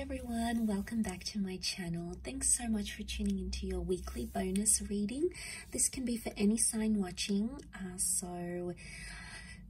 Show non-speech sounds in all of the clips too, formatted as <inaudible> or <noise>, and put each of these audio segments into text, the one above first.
everyone, welcome back to my channel. Thanks so much for tuning into your weekly bonus reading. This can be for any sign watching, uh, so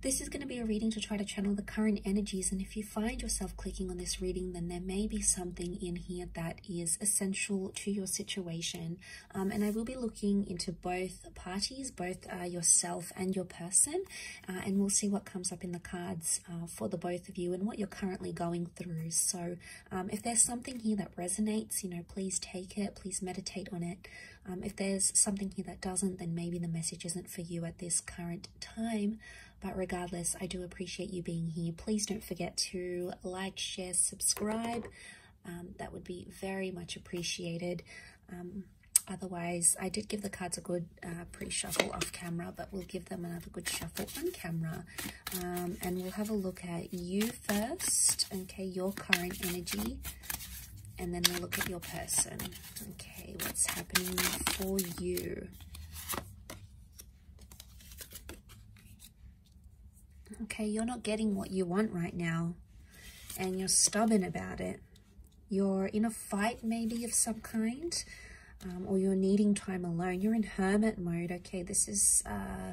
this is going to be a reading to try to channel the current energies and if you find yourself clicking on this reading then there may be something in here that is essential to your situation um, and I will be looking into both parties, both uh, yourself and your person uh, and we'll see what comes up in the cards uh, for the both of you and what you're currently going through. So um, if there's something here that resonates, you know, please take it, please meditate on it. Um, if there's something here that doesn't, then maybe the message isn't for you at this current time. But regardless, I do appreciate you being here. Please don't forget to like, share, subscribe. Um, that would be very much appreciated. Um, otherwise, I did give the cards a good uh, pre-shuffle off camera, but we'll give them another good shuffle on camera. Um, and we'll have a look at you first, okay, your current energy, and then we'll look at your person. Okay, what's happening for you? Okay, you're not getting what you want right now and you're stubborn about it. You're in a fight maybe of some kind um, or you're needing time alone. You're in hermit mode. Okay, this is, uh,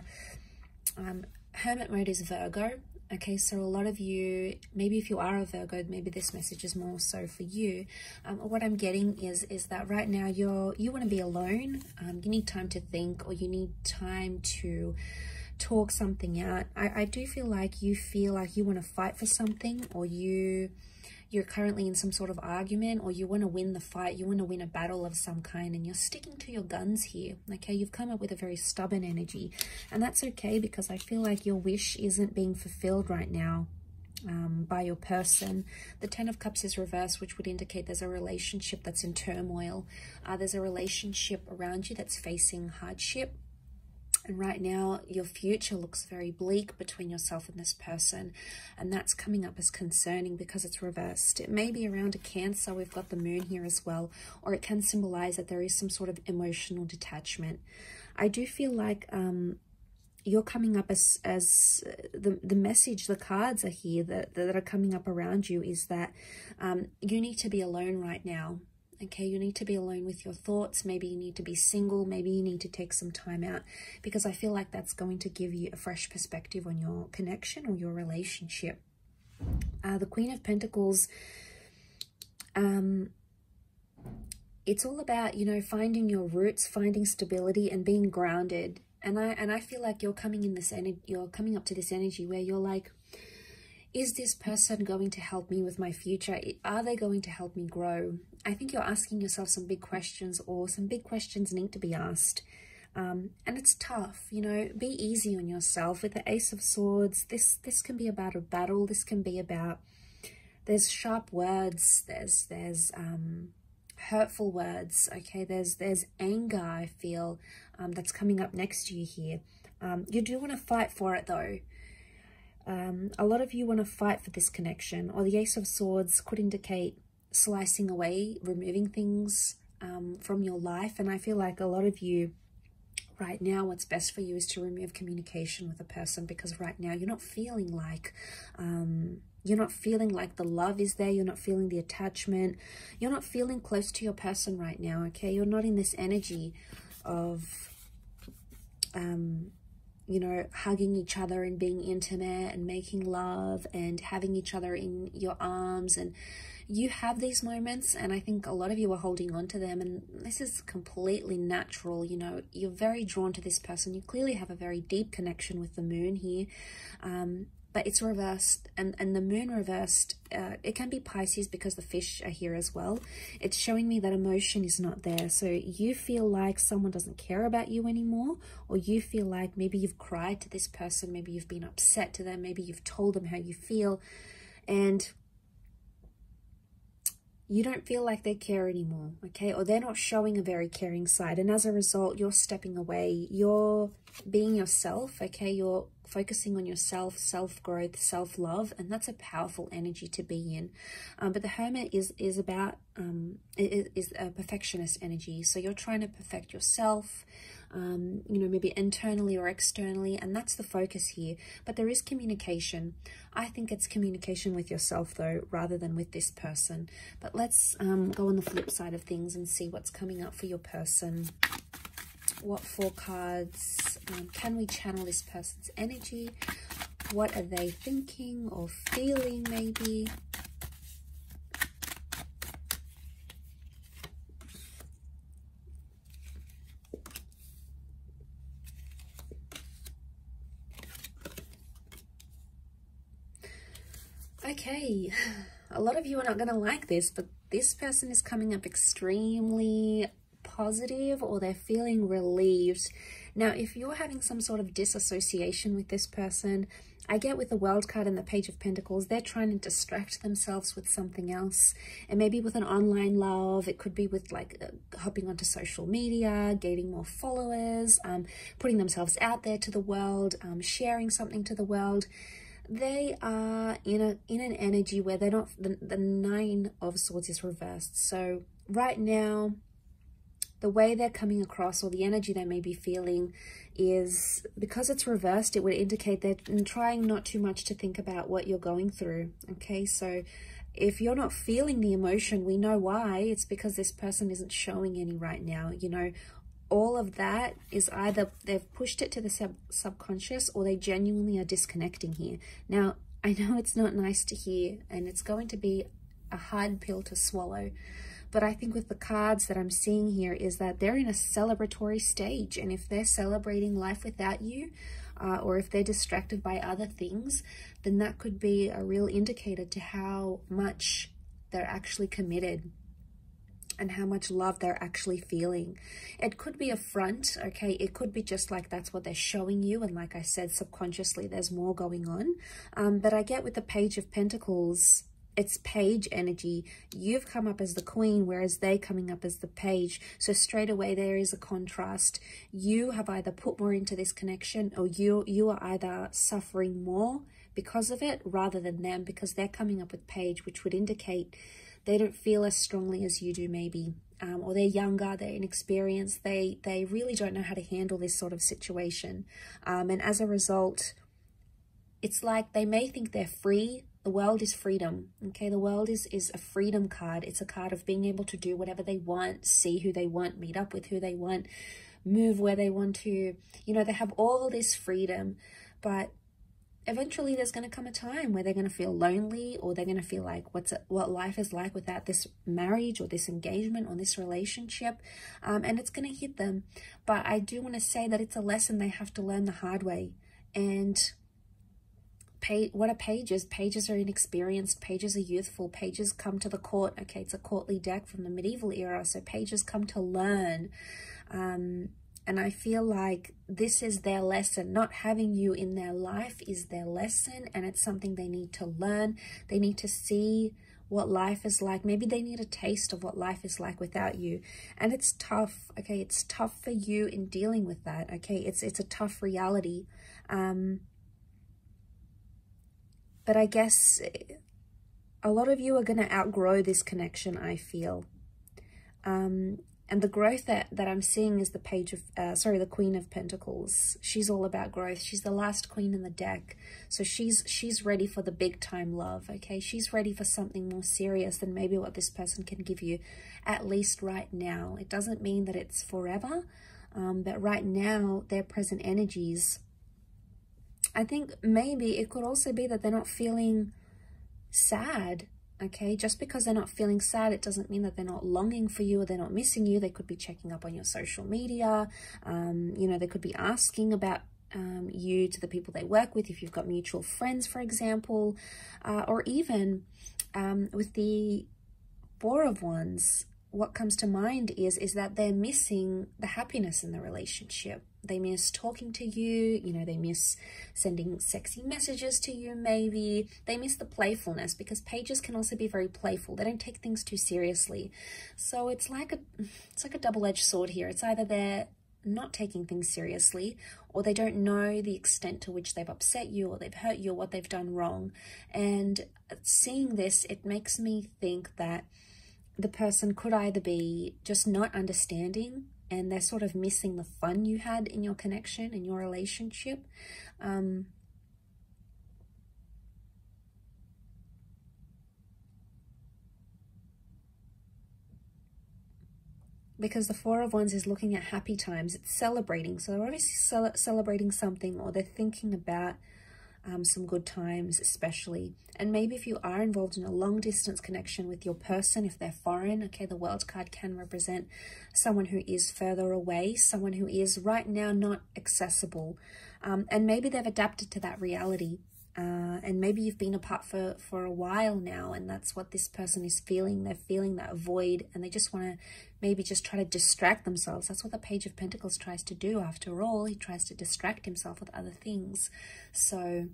um, hermit mode is Virgo. Okay, so a lot of you, maybe if you are a Virgo, maybe this message is more so for you. Um, what I'm getting is is that right now you're you want to be alone. Um, you need time to think, or you need time to talk something out. I, I do feel like you feel like you want to fight for something or you you're currently in some sort of argument or you want to win the fight, you want to win a battle of some kind and you're sticking to your guns here, okay? You've come up with a very stubborn energy and that's okay because I feel like your wish isn't being fulfilled right now. Um, by your person. The Ten of Cups is reversed, which would indicate there's a relationship that's in turmoil. Uh, there's a relationship around you that's facing hardship and right now, your future looks very bleak between yourself and this person. And that's coming up as concerning because it's reversed. It may be around a Cancer. We've got the moon here as well. Or it can symbolize that there is some sort of emotional detachment. I do feel like um, you're coming up as, as the, the message, the cards are here that, that are coming up around you is that um, you need to be alone right now. Okay, you need to be alone with your thoughts. Maybe you need to be single. Maybe you need to take some time out because I feel like that's going to give you a fresh perspective on your connection or your relationship. Uh, the Queen of Pentacles, um, it's all about, you know, finding your roots, finding stability and being grounded. And I, and I feel like you're coming in this energy, you're coming up to this energy where you're like, is this person going to help me with my future? Are they going to help me grow? I think you're asking yourself some big questions or some big questions need to be asked. Um, and it's tough, you know, be easy on yourself. With the Ace of Swords, this, this can be about a battle. This can be about, there's sharp words, there's, there's um, hurtful words, okay? There's, there's anger, I feel, um, that's coming up next to you here. Um, you do want to fight for it though. Um, a lot of you want to fight for this connection, or the Ace of Swords could indicate slicing away, removing things um, from your life. And I feel like a lot of you right now, what's best for you is to remove communication with a person because right now you're not feeling like, um, you're not feeling like the love is there. You're not feeling the attachment. You're not feeling close to your person right now, okay? You're not in this energy of, um, you know, hugging each other and being intimate and making love and having each other in your arms. And you have these moments, and I think a lot of you are holding on to them. And this is completely natural. You know, you're very drawn to this person. You clearly have a very deep connection with the moon here. Um, but it's reversed and and the moon reversed uh, it can be pisces because the fish are here as well it's showing me that emotion is not there so you feel like someone doesn't care about you anymore or you feel like maybe you've cried to this person maybe you've been upset to them maybe you've told them how you feel and you don't feel like they care anymore, okay? Or they're not showing a very caring side. And as a result, you're stepping away. You're being yourself, okay? You're focusing on yourself, self-growth, self-love, and that's a powerful energy to be in. Um, but the Hermit is is about um, is, is a perfectionist energy. So you're trying to perfect yourself, um, you know, maybe internally or externally, and that's the focus here. But there is communication. I think it's communication with yourself, though, rather than with this person. But let's um, go on the flip side of things and see what's coming up for your person. What four cards um, can we channel this person's energy? What are they thinking or feeling, maybe? Okay, <sighs> a lot of you are not going to like this, but this person is coming up extremely positive or they're feeling relieved. Now, if you're having some sort of disassociation with this person, I get with the World card and the Page of Pentacles, they're trying to distract themselves with something else. And maybe with an online love, it could be with like uh, hopping onto social media, gaining more followers, um, putting themselves out there to the world, um, sharing something to the world they are in a in an energy where they're not the, the nine of swords is reversed so right now the way they're coming across or the energy they may be feeling is because it's reversed it would indicate they're trying not too much to think about what you're going through okay? So if you're not feeling the emotion we know why. It's because this person isn't showing any right now you know? All of that is either they've pushed it to the sub subconscious or they genuinely are disconnecting here. Now, I know it's not nice to hear and it's going to be a hard pill to swallow, but I think with the cards that I'm seeing here is that they're in a celebratory stage. And if they're celebrating life without you, uh, or if they're distracted by other things, then that could be a real indicator to how much they're actually committed and how much love they're actually feeling. It could be a front, okay? It could be just like that's what they're showing you. And like I said, subconsciously, there's more going on. Um, but I get with the Page of Pentacles, it's page energy. You've come up as the queen, whereas they coming up as the page. So straight away, there is a contrast. You have either put more into this connection or you, you are either suffering more because of it rather than them because they're coming up with page, which would indicate they don't feel as strongly as you do maybe um, or they're younger they're inexperienced they they really don't know how to handle this sort of situation um, and as a result it's like they may think they're free the world is freedom okay? The world is is a freedom card. It's a card of being able to do whatever they want see who they want meet up with who they want move where they want to. You know they have all this freedom but eventually there's going to come a time where they're going to feel lonely or they're going to feel like what's what life is like without this marriage or this engagement or this relationship um, and it's going to hit them. But i do want to say that it's a lesson they have to learn the hard way. And pay what are pages pages are inexperienced pages are youthful pages come to the court okay it's a courtly deck from the medieval era so pages come to learn um, and I feel like this is their lesson. Not having you in their life is their lesson, and it's something they need to learn. They need to see what life is like. Maybe they need a taste of what life is like without you. And it's tough, okay? It's tough for you in dealing with that, okay? It's, it's a tough reality. Um, but I guess a lot of you are going to outgrow this connection, I feel. Um, and the growth that, that I'm seeing is the page of, uh, sorry, the Queen of Pentacles. She's all about growth. She's the last queen in the deck. So she's, she's ready for the big time love, okay? She's ready for something more serious than maybe what this person can give you, at least right now. It doesn't mean that it's forever, um, but right now, their present energies, I think maybe it could also be that they're not feeling sad okay? Just because they're not feeling sad it doesn't mean that they're not longing for you or they're not missing you. They could be checking up on your social media. Um, you know they could be asking about um, you to the people they work with if you've got mutual friends for example uh, or even um, with the four of wands what comes to mind is is that they're missing the happiness in the relationship. They miss talking to you you know they miss sending sexy messages to you maybe. They miss the playfulness because pages can also be very playful. They don't take things too seriously. So it's like a it's like a double-edged sword here. It's either they're not taking things seriously, or they don't know the extent to which they've upset you, or they've hurt you, or what they've done wrong. And seeing this, it makes me think that the person could either be just not understanding and they're sort of missing the fun you had in your connection, in your relationship. Um, because the Four of Wands is looking at happy times. It's celebrating. So they're obviously cel celebrating something or they're thinking about um, some good times especially. And maybe if you are involved in a long distance connection with your person, if they're foreign, okay, the world card can represent someone who is further away, someone who is right now not accessible. Um, and maybe they've adapted to that reality uh, and maybe you've been apart for, for a while now and that's what this person is feeling. They're feeling that void and they just want to maybe just try to distract themselves. That's what the Page of Pentacles tries to do after all. He tries to distract himself with other things. So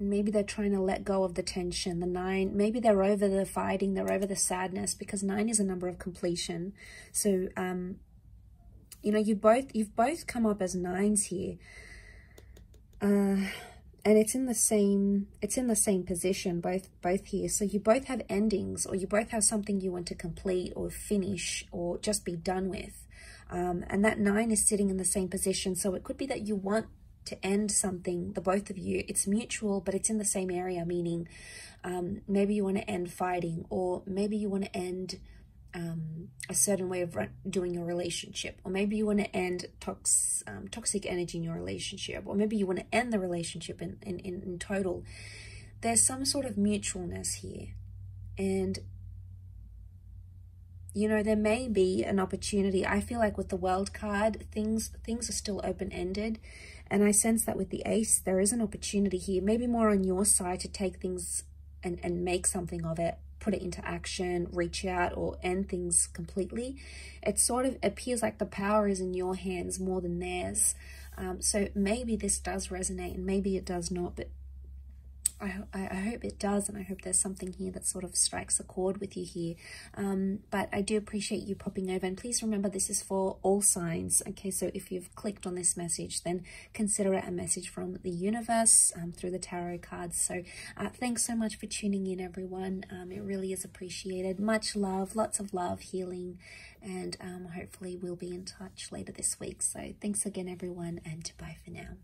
maybe they're trying to let go of the tension, the nine. Maybe they're over the fighting, they're over the sadness because nine is a number of completion. So um, you know, you both, you've both come up as nines here. Uh, and it's in the same, it's in the same position, both, both here. So you both have endings or you both have something you want to complete or finish or just be done with. Um, and that nine is sitting in the same position. So it could be that you want to end something, the both of you. It's mutual, but it's in the same area, meaning um, maybe you want to end fighting or maybe you want to end um, a certain way of doing your relationship, or maybe you want to end tox, um, toxic energy in your relationship, or maybe you want to end the relationship in, in, in, in total. There's some sort of mutualness here. And, you know, there may be an opportunity. I feel like with the world card, things, things are still open-ended. And I sense that with the ace, there is an opportunity here, maybe more on your side to take things and, and make something of it put it into action, reach out, or end things completely. It sort of appears like the power is in your hands more than theirs. Um, so maybe this does resonate and maybe it does not, but I, I, hope it does, and I hope there's something here that sort of strikes a chord with you here. Um, but I do appreciate you popping over, and please remember this is for all signs. Okay, so if you've clicked on this message, then consider it a message from the universe um, through the tarot cards. So uh, thanks so much for tuning in, everyone. Um, it really is appreciated. Much love, lots of love, healing, and um, hopefully we'll be in touch later this week. So thanks again, everyone, and bye for now.